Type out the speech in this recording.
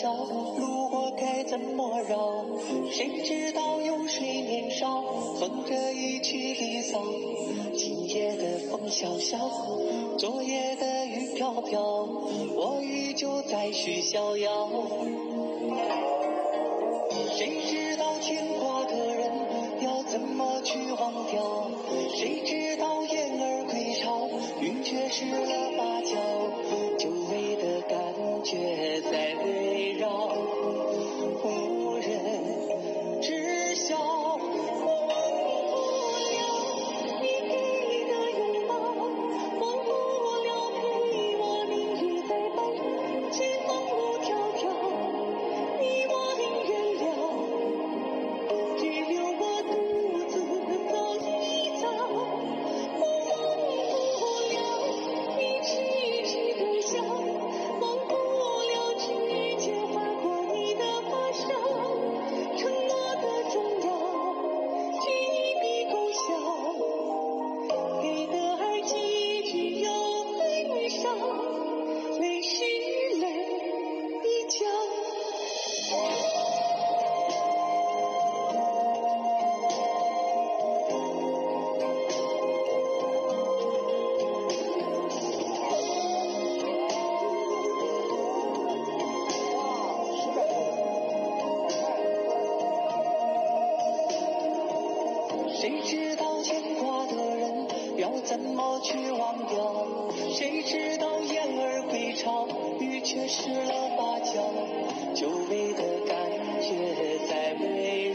桥，路过该怎么绕？谁知道有谁年少，哼着一曲离骚。今夜的风萧萧，昨夜的雨飘飘，我依旧在续逍遥。谁知道牵挂的人要怎么去忘掉？谁知道燕儿归巢，云却湿了芭蕉，谁知道牵挂的人要怎么去忘掉？谁知道燕儿归巢，雨却湿了芭蕉，久违的感觉在围绕。